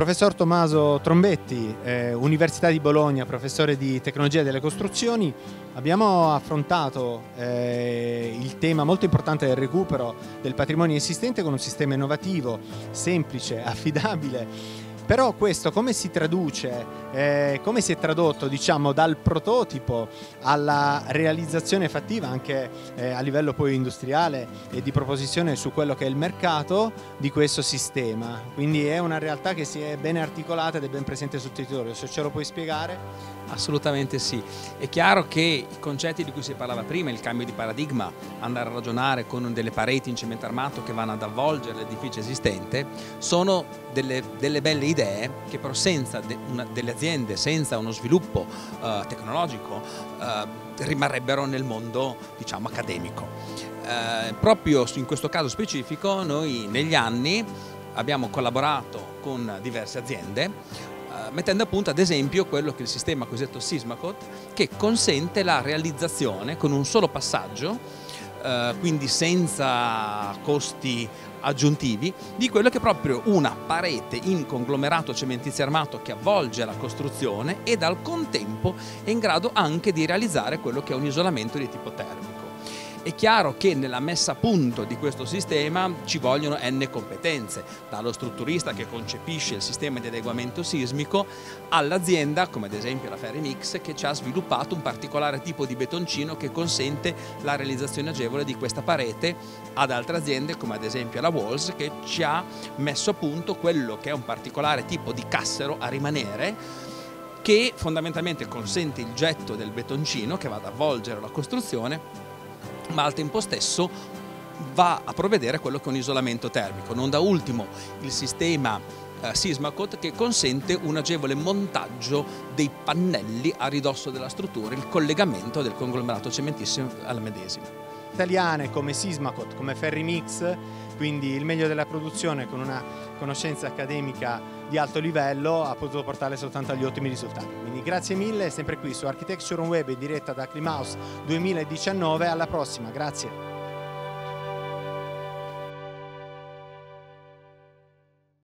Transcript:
Professor Tommaso Trombetti, eh, Università di Bologna, professore di tecnologia delle costruzioni, abbiamo affrontato eh, il tema molto importante del recupero del patrimonio esistente con un sistema innovativo, semplice, affidabile però questo come si traduce, eh, come si è tradotto diciamo, dal prototipo alla realizzazione fattiva anche eh, a livello poi industriale e di proposizione su quello che è il mercato di questo sistema. Quindi è una realtà che si è ben articolata ed è ben presente sul territorio. Se ce lo puoi spiegare? Assolutamente sì. È chiaro che i concetti di cui si parlava prima, il cambio di paradigma, andare a ragionare con delle pareti in cemento armato che vanno ad avvolgere l'edificio esistente, sono delle, delle belle idee idee che però senza de una, delle aziende, senza uno sviluppo uh, tecnologico, uh, rimarrebbero nel mondo diciamo, accademico. Uh, proprio in questo caso specifico noi negli anni abbiamo collaborato con diverse aziende mettendo a punto ad esempio quello che è il sistema cosiddetto Sismacot che consente la realizzazione con un solo passaggio eh, quindi senza costi aggiuntivi, di quello che è proprio una parete in conglomerato cementizio armato che avvolge la costruzione e al contempo è in grado anche di realizzare quello che è un isolamento di tipo termico. È chiaro che nella messa a punto di questo sistema ci vogliono n competenze, dallo strutturista che concepisce il sistema di adeguamento sismico all'azienda, come ad esempio la Ferrimix, che ci ha sviluppato un particolare tipo di betoncino che consente la realizzazione agevole di questa parete ad altre aziende, come ad esempio la Walls, che ci ha messo a punto quello che è un particolare tipo di cassero a rimanere che fondamentalmente consente il getto del betoncino che va ad avvolgere la costruzione ma al tempo stesso va a provvedere a quello che è un isolamento termico. Non da ultimo il sistema eh, Sismacot che consente un agevole montaggio dei pannelli a ridosso della struttura, il collegamento del conglomerato cementissimo alla medesima. Italiane come Sismacot, come Ferrimix, quindi il meglio della produzione con una conoscenza accademica di alto livello ha potuto portare soltanto agli ottimi risultati. Quindi grazie mille, sempre qui su Architecture on Web in diretta da Climaus 2019, alla prossima, grazie.